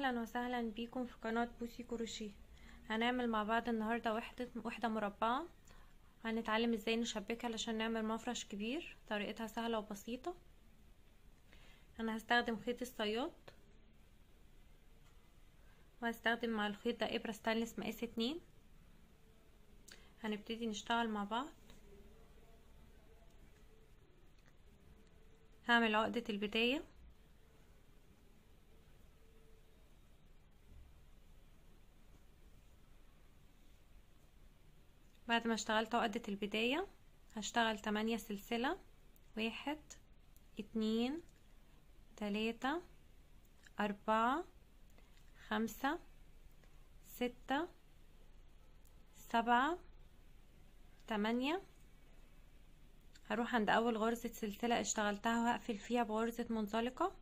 أهلا وسهلا بيكم في قناة بوسي كروشيه. هنعمل مع بعض النهاردة وحدة وحدة مربعة. هنتعلم إزاي نشبكها علشان نعمل مفرش كبير. طريقتها سهلة وبسيطة. أنا هستخدم خيط الصياد. وهستخدم مع الخيط ده إبرة ستانلس مقاس اتنين. هنبتدي نشتغل مع بعض. هعمل عقدة البداية. بعد ما اشتغلت عقدة البداية هشتغل تمانية سلسلة. واحد اتنين تلاتة أربعة خمسة ستة سبعة تمانية. هروح عند أول غرزة سلسلة اشتغلتها وهقفل فيها بغرزة منزلقة.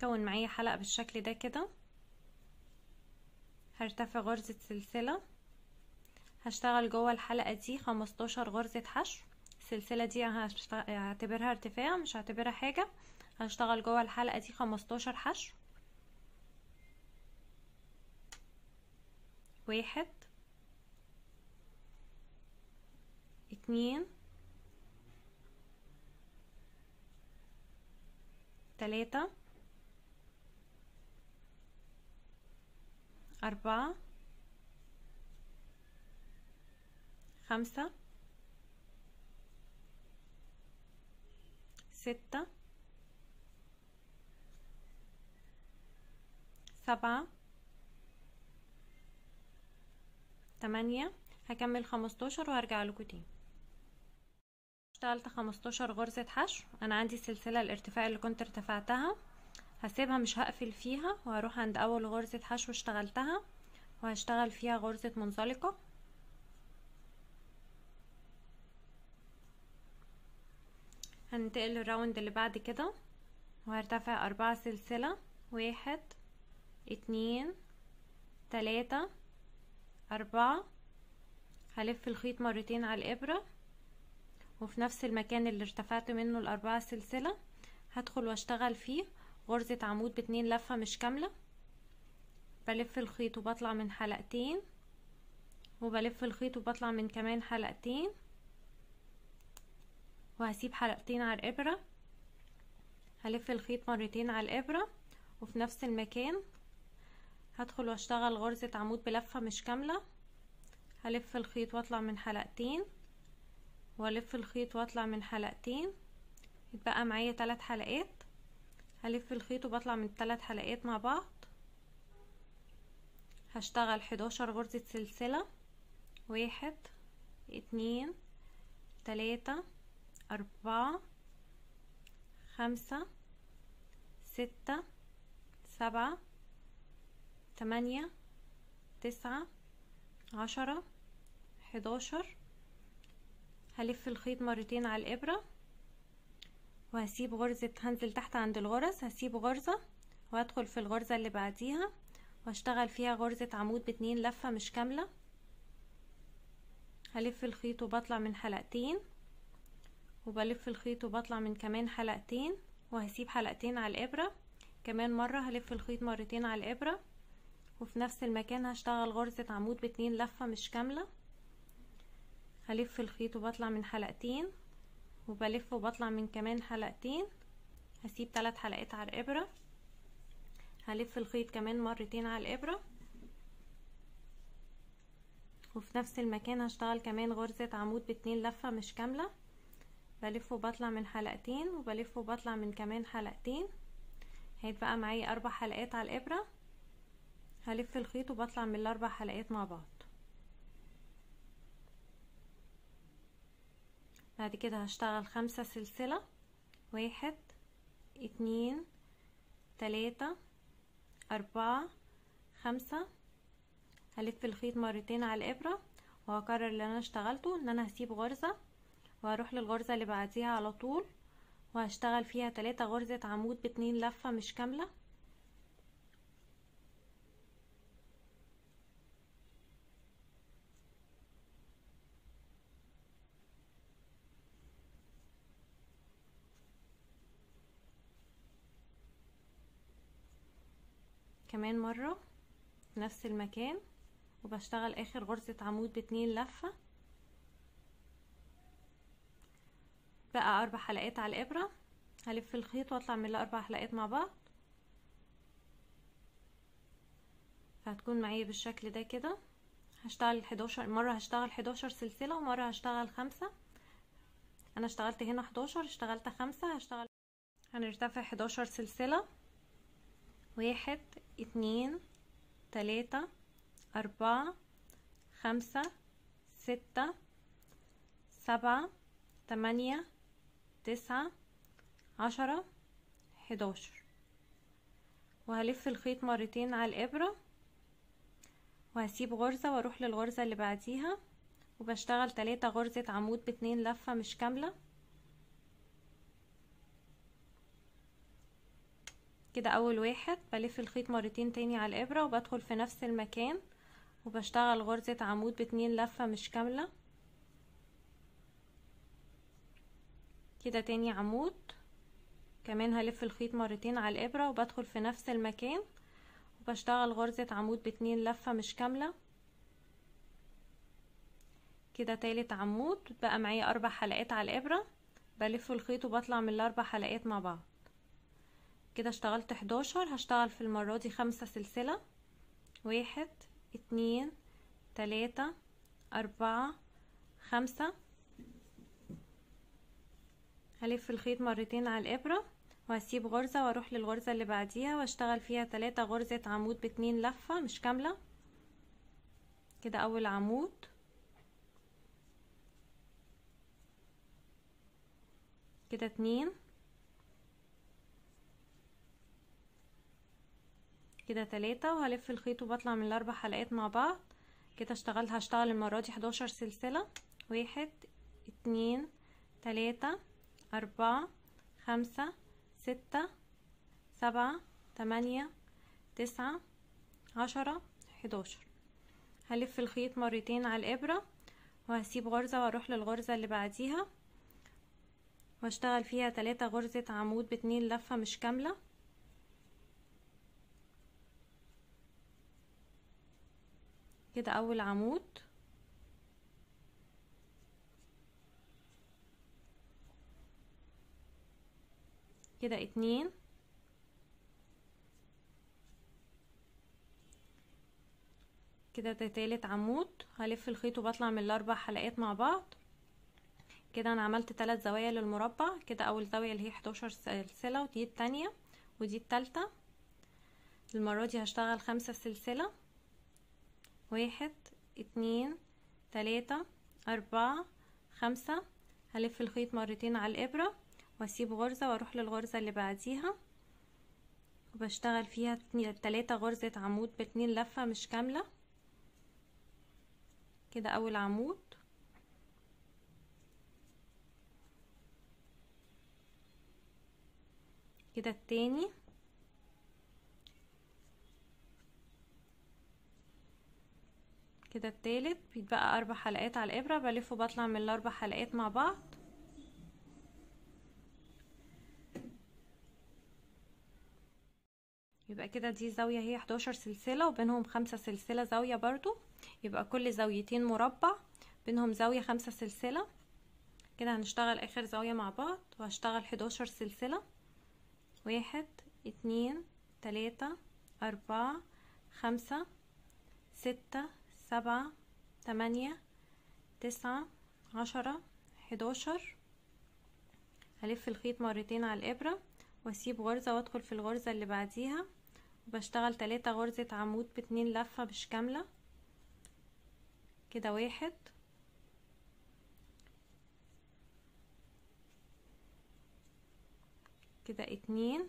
كون معايا حلقة بالشكل ده كده. هرتفع غرزة سلسلة. هشتغل جوه الحلقة دي خمستاشر غرزة حشو. السلسلة دي هعتبرها ارتفاع مش هعتبرها حاجة. هشتغل جوه الحلقة دي خمستاشر حشو. واحد. اتنين. تلاتة. أربعة خمسة ستة سبعة تمانية. هكمل خمستاشر وهرجع لكم تاني. اشتغلت خمستاشر غرزة حشو. أنا عندي السلسلة الارتفاع اللي كنت ارتفعتها. هسيبها مش هقفل فيها وهروح عند أول غرزة حشو اشتغلتها وهشتغل فيها غرزة منزلقة. هننتقل للراوند اللي بعد كده وهرتفع أربعة سلسلة واحد اتنين تلاتة أربعة. هلف الخيط مرتين على الإبرة وفي نفس المكان اللي ارتفعت منه الأربعة سلسلة هدخل واشتغل فيه. غرزة عمود باتنين لفة مش كاملة. بلف الخيط وبطلع من حلقتين. وبلف الخيط وبطلع من كمان حلقتين. وهسيب حلقتين على الإبرة. هلف الخيط مرتين على الإبرة. وفي نفس المكان هدخل واشتغل غرزة عمود بلفة مش كاملة. هلف الخيط واطلع من حلقتين. والف الخيط واطلع من حلقتين. يتبقى معايا تلات حلقات. هلف الخيط وبطلع من التلات حلقات مع بعض. هشتغل حداشر غرزة سلسلة. واحد اتنين تلاتة أربعة خمسة ستة سبعة تمانية تسعة عشرة حداشر. هلف الخيط مرتين على الإبرة. وهسيب غرزة هنزل تحت عند الغرز هسيب غرزة وهدخل في الغرزة اللي بعديها واشتغل فيها غرزة عمود باتنين لفة مش كاملة. هلف الخيط وبطلع من حلقتين وبلف الخيط وبطلع من كمان حلقتين وهسيب حلقتين على الإبرة. كمان مرة هلف الخيط مرتين على الإبرة وفي نفس المكان هشتغل غرزة عمود باتنين لفة مش كاملة. هلف الخيط وبطلع من حلقتين وبلف وبطلع من كمان حلقتين. هسيب ثلاث حلقات على الإبرة. هلف الخيط كمان مرتين على الإبرة. وفي نفس المكان هشتغل كمان غرزة عمود باتنين لفة مش كاملة. بلف وبطلع من حلقتين وبلف وبطلع من كمان حلقتين. هيتبقى معايا أربع حلقات على الإبرة. هلف الخيط وبطلع من الأربع حلقات مع بعض. بعد كده هشتغل خمسة سلسلة. واحد اتنين تلاتة أربعة خمسة. هلف الخيط مرتين على الإبرة وهكرر اللي أنا اشتغلته إن أنا هسيب غرزة وهروح للغرزة اللي بعديها على طول وهشتغل فيها تلاتة غرزة عمود باتنين لفة مش كاملة. كمان مرة في نفس المكان وبشتغل آخر غرزة عمود باتنين لفة. بقى أربع حلقات على الإبرة. هلف الخيط وأطلع اعمل أربع حلقات مع بعض. فهتكون معايا بالشكل ده كده. هشتغل 11 مرة هشتغل 11 سلسلة ومرة هشتغل خمسة. أنا اشتغلت هنا 11 اشتغلت خمسة هشتغل هنرتفع 11 سلسلة. واحد اتنين تلاتة أربعة خمسة ستة سبعة تمانية تسعة عشرة حداشر. وهلف الخيط مرتين على الإبرة. وهسيب غرزة وأروح للغرزة اللي بعديها. وبشتغل تلاتة غرزة عمود باتنين لفة مش كاملة. كده أول واحد بلف الخيط مرتين تاني على الإبرة وبدخل في نفس المكان وبشتغل غرزة عمود باتنين لفة مش كاملة. كده تاني عمود. كمان هلف الخيط مرتين على الإبرة وبدخل في نفس المكان وبشتغل غرزة عمود باتنين لفة مش كاملة. كده تالت عمود بقى معايا أربع حلقات على الإبرة بلف الخيط وبطلع من الأربع حلقات مع بعض. كده اشتغلت 11 هشتغل في المرة دي خمسة سلسلة. واحد اتنين تلاتة أربعة خمسة. هلف الخيط مرتين على الإبرة وهسيب غرزة وأروح للغرزة اللي بعديها وأشتغل فيها تلاتة غرزة عمود باتنين لفة مش كاملة. كده أول عمود. كده اتنين. كده تلاتة وهلف الخيط وبطلع من الأربع حلقات مع بعض. كده اشتغلت هشتغل المرة دي حداشر سلسلة. واحد اتنين تلاتة أربعة خمسة ستة سبعة تمانية تسعة عشرة حداشر. هلف الخيط مرتين على الإبرة وهسيب غرزة وأروح للغرزة اللي بعديها وأشتغل فيها تلاتة غرزة عمود باتنين لفة مش كاملة. كده أول عمود. كده اتنين. كده ده تالت عمود. هلف الخيط وبطلع من الأربع حلقات مع بعض. كده أنا عملت تلات زوايا للمربع. كده أول زاوية اللي هي 11 سلسلة ودي التانية ودي التالتة. المرة دي هشتغل خمسة سلسلة. واحد اتنين تلاتة أربعة خمسة. هلف الخيط مرتين على الإبرة وأسيب غرزة وأروح للغرزة اللي بعديها. وبشتغل فيها تلاتة غرزة عمود باتنين لفة مش كاملة. كده أول عمود. كده التاني. كده التالت. بيتبقى أربع حلقات على الإبرة. بلف وبطلع من الأربع حلقات مع بعض. يبقى كده دي زاوية هي 11 سلسلة وبينهم خمسة سلسلة زاوية برضو. يبقى كل زاويتين مربع بينهم زاوية خمسة سلسلة. كده هنشتغل آخر زاوية مع بعض وهشتغل 11 سلسلة. واحد اتنين تلاتة أربعة خمسة ستة سبعة تمانية تسعة عشرة حداشر. هلف الخيط مرتين على الإبرة وأسيب غرزة وأدخل في الغرزة اللي بعديها. وبشتغل تلاتة غرزة عمود باتنين لفة مش كاملة. كده واحد. كده اتنين.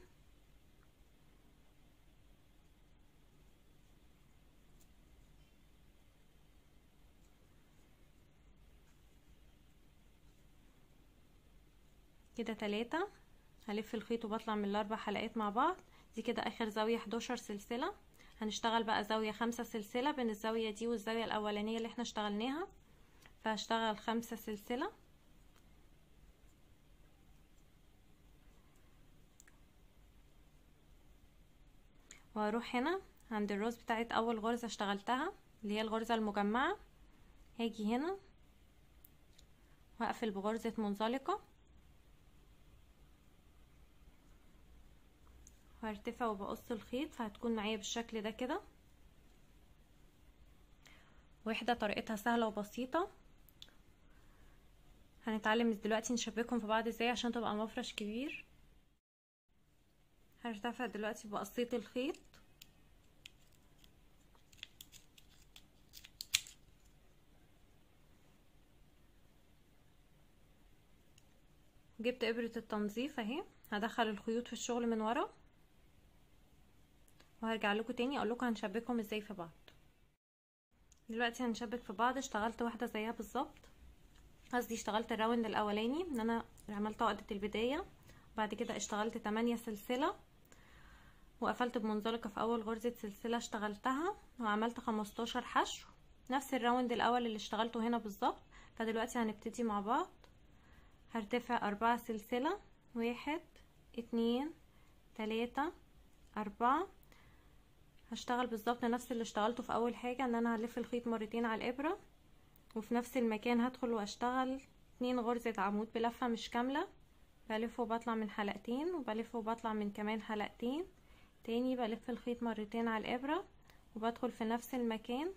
كده تلاتة. هلف الخيط وبطلع من الأربع حلقات مع بعض. دي كده آخر زاوية 11 سلسلة. هنشتغل بقى زاوية خمسة سلسلة بين الزاوية دي والزاوية الأولانية اللي إحنا اشتغلناها. فهشتغل خمسة سلسلة. وهروح هنا عند الراس بتاعت أول غرزة اشتغلتها اللي هي الغرزة المجمعة. هاجي هنا. وأقفل بغرزة منزلقة. وهرتفع وبقص الخيط فهتكون معايا بالشكل ده كده. واحدة طريقتها سهلة وبسيطة. هنتعلم دلوقتي نشبكهم في بعض إزاي عشان تبقى المفرش كبير. هرتفع دلوقتي بقصيت الخيط. جبت إبرة التنظيف أهي. هدخل الخيوط في الشغل من ورا. وهرجع لكم تاني أقول لكم هنشبكهم إزاي في بعض. دلوقتي هنشبك في بعض اشتغلت واحدة زيها بالظبط. قصدي اشتغلت ال round الأولاني إن أنا عملت عقدة البداية بعد كده اشتغلت 8 سلسلة وقفلت بمنزلقة في أول غرزة سلسلة اشتغلتها وعملت 15 حشو. نفس ال round الأول اللي اشتغلته هنا بالظبط. فدلوقتي هنبتدي مع بعض. هرتفع أربعة سلسلة واحد اتنين تلاتة أربعة هشتغل بالظبط نفس اللي اشتغلته في أول حاجة إن أنا هلف الخيط مرتين على الإبرة وفي نفس المكان هدخل وأشتغل اتنين غرزة عمود بلفة مش كاملة بلف وبطلع من حلقتين وبلف وبطلع من كمان حلقتين. تاني بلف الخيط مرتين على الإبرة وبدخل في نفس المكان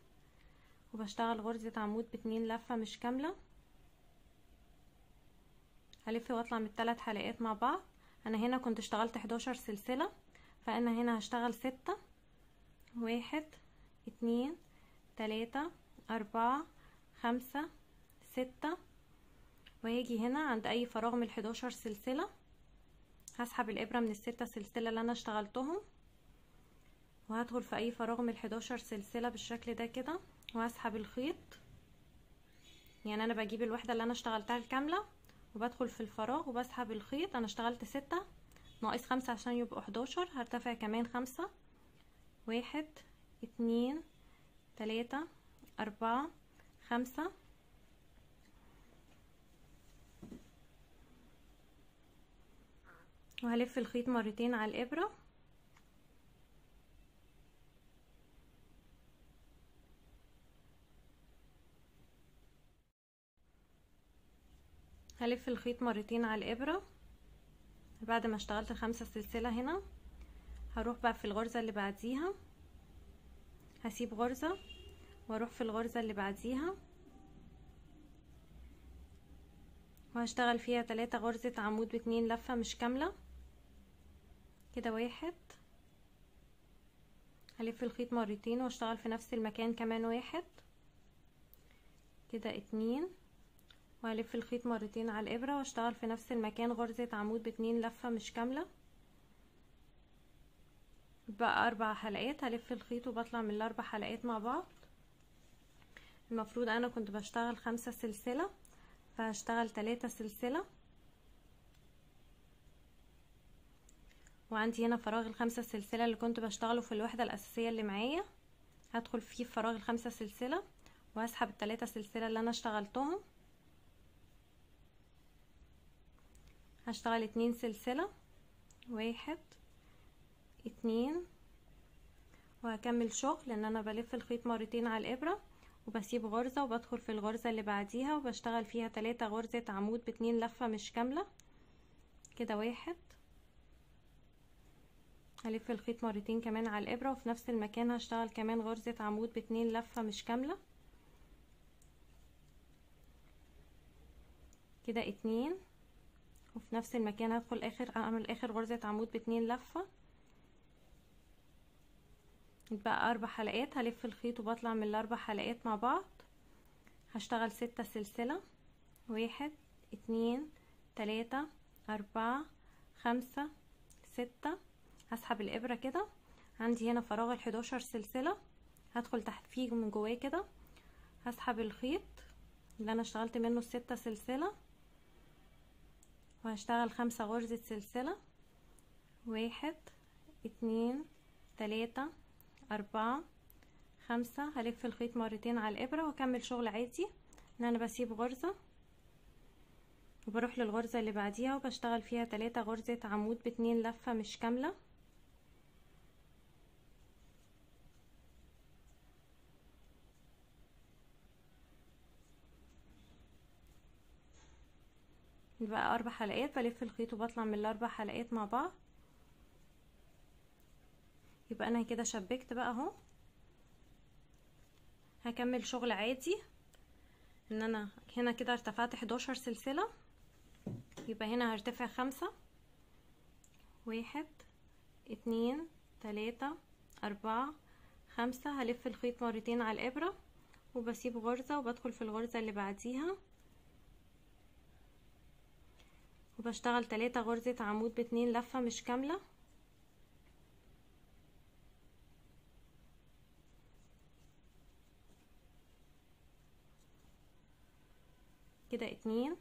وبشتغل غرزة عمود باتنين لفة مش كاملة. هلف وأطلع من الثلاث حلقات مع بعض. أنا هنا كنت اشتغلت 11 سلسلة فأنا هنا هشتغل ستة. واحد اتنين تلاتة أربعة خمسة ستة. وهاجي هنا عند أي فراغ من الحداشر سلسلة. هسحب الإبرة من الستة سلسلة اللي أنا اشتغلتهم. وهدخل في أي فراغ من الحداشر سلسلة بالشكل ده كده وهسحب الخيط. يعني أنا بجيب الوحدة اللي أنا اشتغلتها الكاملة وبدخل في الفراغ وبسحب الخيط. أنا اشتغلت ستة ناقص خمسة عشان يبقوا حداشر هرتفع كمان خمسة. واحد اتنين تلاتة أربعة خمسة. وهلف الخيط مرتين على الإبرة. هلف الخيط مرتين على الإبرة. بعد ما اشتغلت خمسة سلسلة هنا. هروح بقى في الغرزة اللي بعديها. هسيب غرزة وأروح في الغرزة اللي بعديها. وهشتغل فيها تلاتة غرزة عمود باتنين لفة مش كاملة. كده واحد. هلف الخيط مرتين وأشتغل في نفس المكان كمان واحد. كده اتنين. وهلف الخيط مرتين على الإبرة وأشتغل في نفس المكان غرزة عمود باتنين لفة مش كاملة. بقى أربع حلقات هلف الخيط وبطلع من الأربع حلقات مع بعض. المفروض أنا كنت بشتغل خمسة سلسلة فهشتغل تلاتة سلسلة. وعندي هنا فراغ الخمسة سلسلة اللي كنت بشتغله في الوحدة الأساسية اللي معايا. هدخل فيه في فراغ الخمسة سلسلة وهسحب التلاتة سلسلة اللي أنا اشتغلتهم. هشتغل اتنين سلسلة. واحد. اتنين وهكمل شغل إن أنا بلف الخيط مرتين على الإبرة وبسيب غرزة وبدخل في الغرزة اللي بعديها وبشتغل فيها تلاتة غرزة عمود باتنين لفة مش كاملة. كده واحد. هلف الخيط مرتين كمان على الإبرة وفي نفس المكان هشتغل كمان غرزة عمود باتنين لفة مش كاملة. كده اتنين وفي نفس المكان هدخل آخر أعمل آخر غرزة عمود باتنين لفة. يتبقى أربع حلقات هلف الخيط وبطلع من الأربع حلقات مع بعض. هشتغل ستة سلسلة. واحد اتنين تلاتة أربعة خمسة ستة. هسحب الإبرة كده. عندي هنا فراغ الحداشر سلسلة. هدخل تحت فيه من جواه كده. هسحب الخيط اللي أنا اشتغلت منه الستة سلسلة. وهشتغل خمسة غرزة سلسلة. واحد اتنين تلاتة أربعة خمسة. هلف الخيط مرتين على الإبرة وأكمل شغل عادي. إن أنا بسيب غرزة وبروح للغرزة اللي بعديها وبشتغل فيها تلاتة. غرزة عمود باتنين لفة مش كاملة. بقى أربع حلقات. بلف الخيط وبطلع من الأربع حلقات مع بعض. يبقى أنا كده شبكت بقى أهو. هكمل شغل عادي. إن أنا هنا كده ارتفعت 11 سلسلة. يبقى هنا هرتفع خمسة. واحد اتنين تلاتة أربعة خمسة. هلف الخيط مرتين على الإبرة. وبسيب غرزة وبدخل في الغرزة اللي بعديها. وبشتغل تلاتة غرزة عمود باتنين لفة مش كاملة. كده اتنين.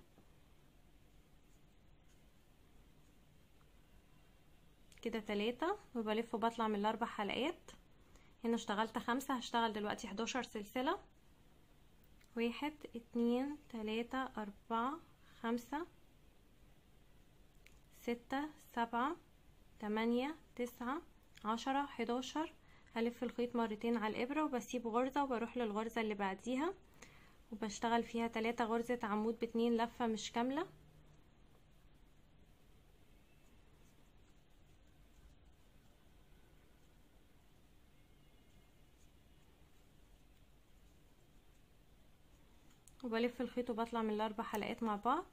كده تلاتة. وبلف وبطلع من الأربع حلقات. هنا اشتغلت خمسة. هشتغل دلوقتي حداشر سلسلة. واحد اتنين تلاتة أربعة خمسة ستة سبعة تمانية تسعة عشرة حداشر. هلف الخيط مرتين على الإبرة وبسيب غرزة وبروح للغرزة اللي بعديها. وبشتغل فيها تلاتة غرزة عمود باتنين لفة مش كاملة. وبلف الخيط وبطلع من الأربع حلقات مع بعض.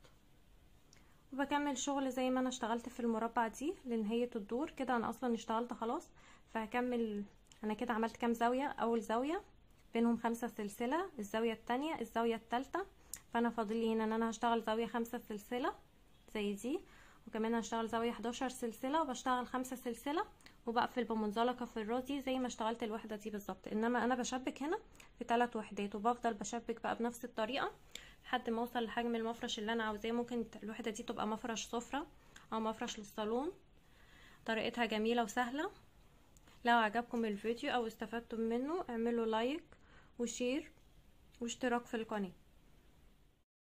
وبكمل شغل زي ما أنا اشتغلت في المربع دي لنهاية الدور. كده أنا أصلا اشتغلت خلاص فهكمل. أنا كده عملت كام زاوية؟ أول زاوية بينهم خمسة سلسلة الزاوية التانية الزاوية التالتة. فأنا فاضل لي هنا إن أنا هشتغل زاوية خمسة سلسلة زي دي وكمان هشتغل زاوية 11 سلسلة وبشتغل خمسة سلسلة وبقفل بمنزلقة في الراسي زي ما اشتغلت الوحدة دي بالظبط. إنما أنا بشبك هنا في ثلاث وحدات وبفضل بشبك بقى بنفس الطريقة لحد ما أوصل لحجم المفرش اللي أنا عاوزاه. ممكن الوحدة دي تبقى مفرش سفرة أو مفرش للصالون. طريقتها جميلة وسهلة. لو عجبكم الفيديو أو استفدتم منه اعملوا like و share واشتراك في القناة.